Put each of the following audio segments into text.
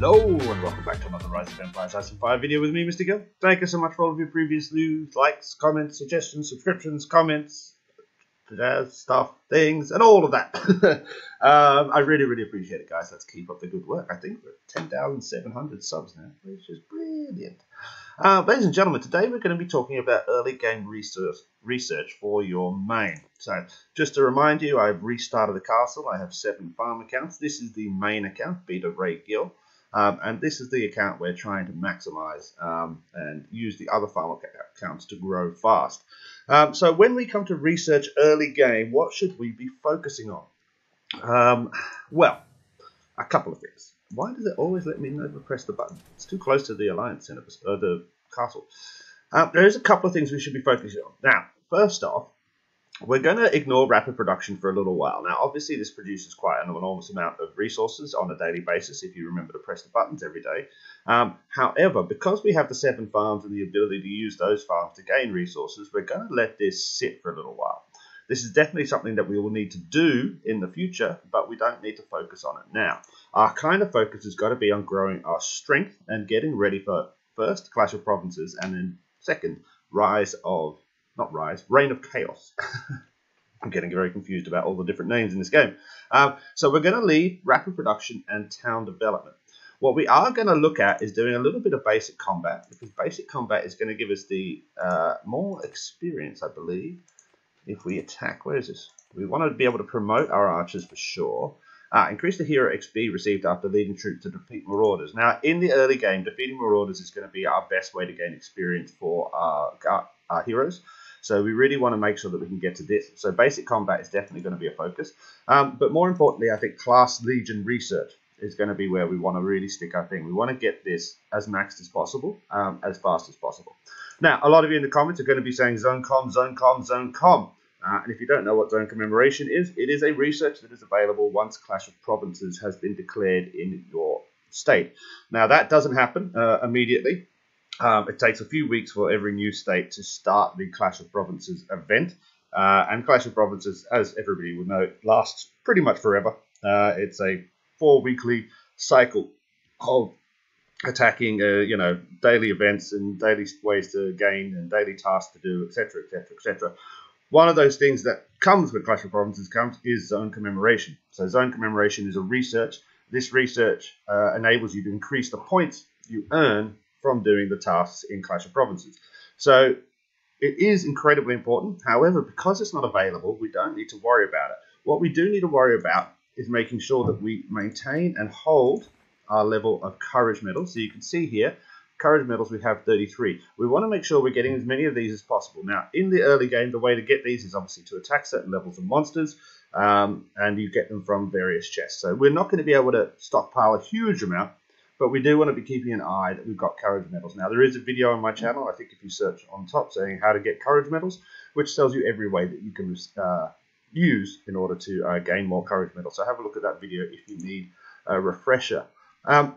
Hello and welcome back to another Rise of Empires and Fire video with me, Mr. Gill. Thank you so much for all of your previous news, likes, comments, suggestions, subscriptions, comments, jazz stuff, things, and all of that. um, I really, really appreciate it, guys. Let's keep up the good work. I think we're at 10,700 subs now, which is brilliant. Uh, ladies and gentlemen, today we're going to be talking about early game research, research for your main. So, just to remind you, I've restarted the castle. I have seven farm accounts. This is the main account, Beta Ray Gill. Um, and this is the account we're trying to maximize um, and use the other farm accounts to grow fast. Um, so when we come to research early game, what should we be focusing on? Um, well, a couple of things. Why does it always let me never press the button? It's too close to the alliance center, or the castle. Uh, there's a couple of things we should be focusing on. Now, first off, we're going to ignore rapid production for a little while. Now, obviously, this produces quite an enormous amount of resources on a daily basis if you remember to press the buttons every day. Um, however, because we have the seven farms and the ability to use those farms to gain resources, we're going to let this sit for a little while. This is definitely something that we will need to do in the future, but we don't need to focus on it now. Our kind of focus has got to be on growing our strength and getting ready for first Clash of Provinces and then second Rise of not Rise, Reign of Chaos. I'm getting very confused about all the different names in this game. Um, so we're going to leave rapid production and town development. What we are going to look at is doing a little bit of basic combat because basic combat is going to give us the uh, more experience, I believe, if we attack. Where is this? We want to be able to promote our archers for sure. Uh, increase the hero XP received after leading troops to defeat marauders. Now, in the early game, defeating marauders is going to be our best way to gain experience for our, our heroes. So we really want to make sure that we can get to this. So basic combat is definitely going to be a focus. Um, but more importantly, I think class legion research is going to be where we want to really stick our thing. We want to get this as maxed as possible, um, as fast as possible. Now, a lot of you in the comments are going to be saying zone com, zone com, zone com. Uh, and if you don't know what zone commemoration is, it is a research that is available once Clash of Provinces has been declared in your state. Now, that doesn't happen uh, immediately. Um, it takes a few weeks for every new state to start the Clash of Provinces event. Uh, and Clash of Provinces, as everybody would know, lasts pretty much forever. Uh, it's a four weekly cycle of attacking, uh, you know, daily events and daily ways to gain and daily tasks to do, etc., etc., etc. One of those things that comes with Clash of Provinces comes is zone commemoration. So zone commemoration is a research. This research uh, enables you to increase the points you earn from doing the tasks in Clash of Provinces. So it is incredibly important. However, because it's not available, we don't need to worry about it. What we do need to worry about is making sure that we maintain and hold our level of courage medals. So you can see here, courage medals we have 33. We want to make sure we're getting as many of these as possible. Now, in the early game, the way to get these is obviously to attack certain levels of monsters, um, and you get them from various chests. So we're not going to be able to stockpile a huge amount, but we do want to be keeping an eye that we've got courage medals. Now, there is a video on my channel, I think if you search on top, saying how to get courage medals, which tells you every way that you can uh, use in order to uh, gain more courage medals. So have a look at that video if you need a refresher. Um,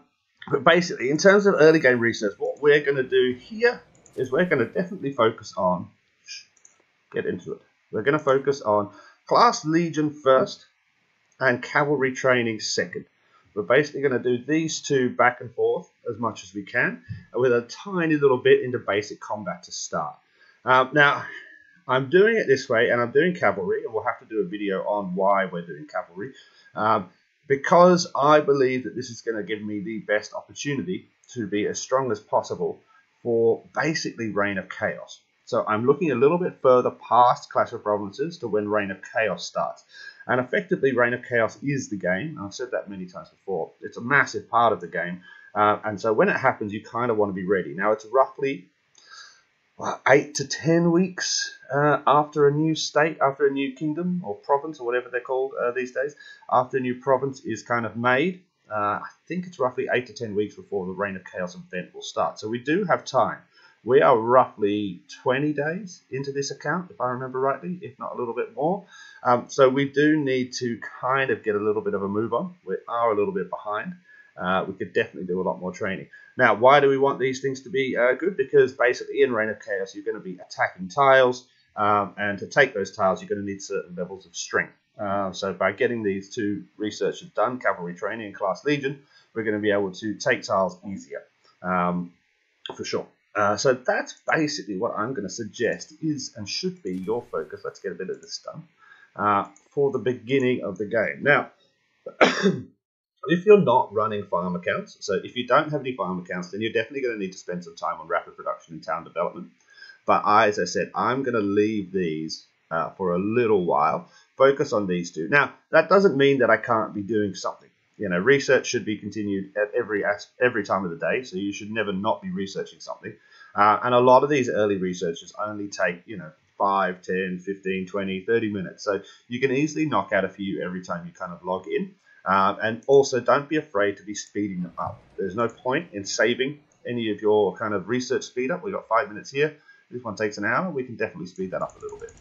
but basically, in terms of early game research, what we're going to do here is we're going to definitely focus on, get into it, we're going to focus on class legion first and cavalry training second. We're basically going to do these two back and forth as much as we can, with a tiny little bit into basic combat to start. Um, now, I'm doing it this way, and I'm doing cavalry, and we'll have to do a video on why we're doing cavalry, um, because I believe that this is going to give me the best opportunity to be as strong as possible for basically Reign of Chaos. So I'm looking a little bit further past Clash of Provinces to when Reign of Chaos starts. And effectively, Reign of Chaos is the game. I've said that many times before. It's a massive part of the game. Uh, and so when it happens, you kind of want to be ready. Now, it's roughly well, 8 to 10 weeks uh, after a new state, after a new kingdom or province or whatever they're called uh, these days, after a new province is kind of made. Uh, I think it's roughly 8 to 10 weeks before the Reign of Chaos event will start. So we do have time. We are roughly 20 days into this account, if I remember rightly, if not a little bit more. Um, so we do need to kind of get a little bit of a move on. We are a little bit behind. Uh, we could definitely do a lot more training. Now, why do we want these things to be uh, good? Because basically in Reign of Chaos, you're going to be attacking tiles, um, and to take those tiles, you're going to need certain levels of strength. Uh, so by getting these two researchers done, Cavalry Training and Class Legion, we're going to be able to take tiles easier, um, for sure. Uh, so that's basically what I'm going to suggest is and should be your focus. Let's get a bit of this done uh, for the beginning of the game. Now, if you're not running farm accounts, so if you don't have any farm accounts, then you're definitely going to need to spend some time on rapid production and town development. But I, as I said, I'm going to leave these uh, for a little while. Focus on these two. Now, that doesn't mean that I can't be doing something. You know, research should be continued at every every time of the day, so you should never not be researching something. Uh, and a lot of these early researches only take, you know, 5, 10, 15, 20, 30 minutes. So you can easily knock out a few every time you kind of log in. Um, and also, don't be afraid to be speeding them up. There's no point in saving any of your kind of research speed up. We've got five minutes here. This one takes an hour. We can definitely speed that up a little bit.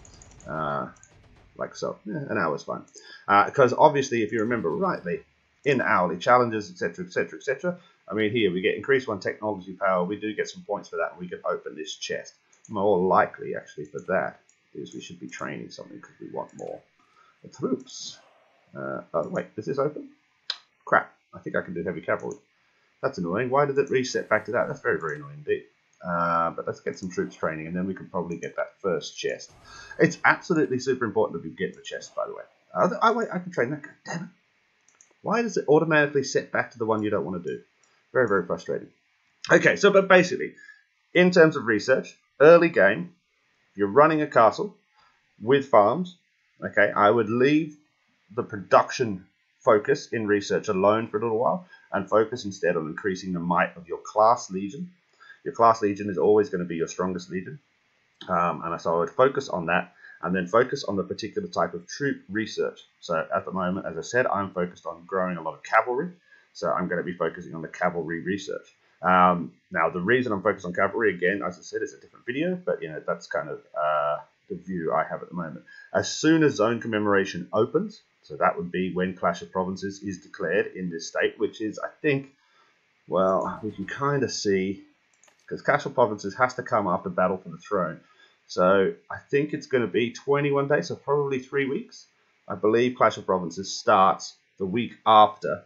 Uh, like so. Yeah, an hour is fine. Uh, because obviously, if you remember rightly, in hourly challenges, etc., etc., etc., I mean, here we get increased one technology power. We do get some points for that, and we can open this chest. More likely, actually, for that is we should be training something because we want more troops. Uh, oh, wait, is this open? Crap, I think I can do heavy cavalry. That's annoying. Why did it reset back to that? That's very, very annoying indeed. Uh, but let's get some troops training, and then we can probably get that first chest. It's absolutely super important that we get the chest, by the way. Uh, oh, wait, I can train that. God damn it. Why does it automatically set back to the one you don't want to do? Very, very frustrating. Okay, so but basically, in terms of research, early game, you're running a castle with farms. Okay, I would leave the production focus in research alone for a little while and focus instead on increasing the might of your class legion. Your class legion is always going to be your strongest legion. Um, and so I would focus on that and then focus on the particular type of troop research. So at the moment, as I said, I'm focused on growing a lot of cavalry. So I'm going to be focusing on the cavalry research. Um, now, the reason I'm focused on cavalry, again, as I said, is a different video, but you know that's kind of uh, the view I have at the moment. As soon as zone commemoration opens, so that would be when Clash of Provinces is declared in this state, which is, I think, well, we can kind of see, because Clash of Provinces has to come after Battle for the Throne. So I think it's going to be 21 days, so probably three weeks. I believe Clash of Provinces starts the week after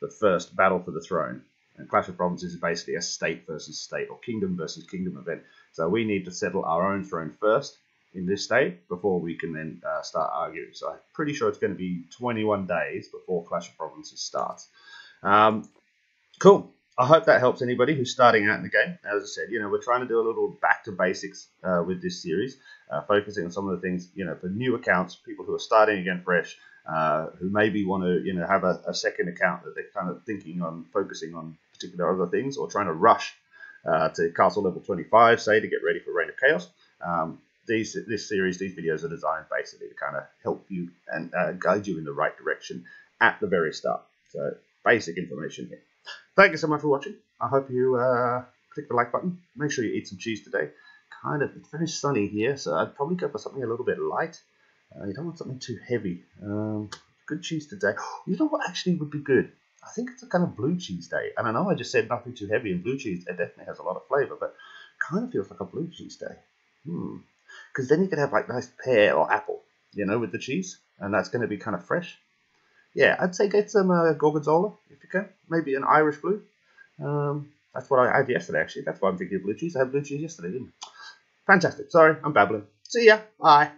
the first Battle for the Throne. And Clash of Provinces is basically a state versus state or kingdom versus kingdom event. So we need to settle our own throne first in this state before we can then uh, start arguing. So I'm pretty sure it's going to be 21 days before Clash of Provinces starts. Um, cool. I hope that helps anybody who's starting out in the game. As I said, you know, we're trying to do a little back to basics uh, with this series, uh, focusing on some of the things, you know, for new accounts, people who are starting again fresh, uh, who maybe want to, you know, have a, a, second account that they're kind of thinking on focusing on particular other things or trying to rush uh, to castle level 25, say, to get ready for Reign of Chaos. Um, these this series, these videos are designed basically to kind of help you and uh, guide you in the right direction at the very start. So basic information here. Thank you so much for watching. I hope you uh, click the like button. Make sure you eat some cheese today. Kind of, it's very sunny here, so I'd probably go for something a little bit light. Uh, you don't want something too heavy. Um, good cheese today. You know what actually would be good? I think it's a kind of blue cheese day. And I know I just said nothing too heavy, and blue cheese it definitely has a lot of flavor, but kind of feels like a blue cheese day. Hmm because then you could have like nice pear or apple, you know, with the cheese, and that's going to be kind of fresh. Yeah, I'd say get some uh, gorgonzola if you can, maybe an Irish blue. Um, that's what I had yesterday, actually. That's why I'm thinking blue cheese. I had blue cheese yesterday, didn't I? Fantastic. Sorry, I'm babbling. See ya. Bye.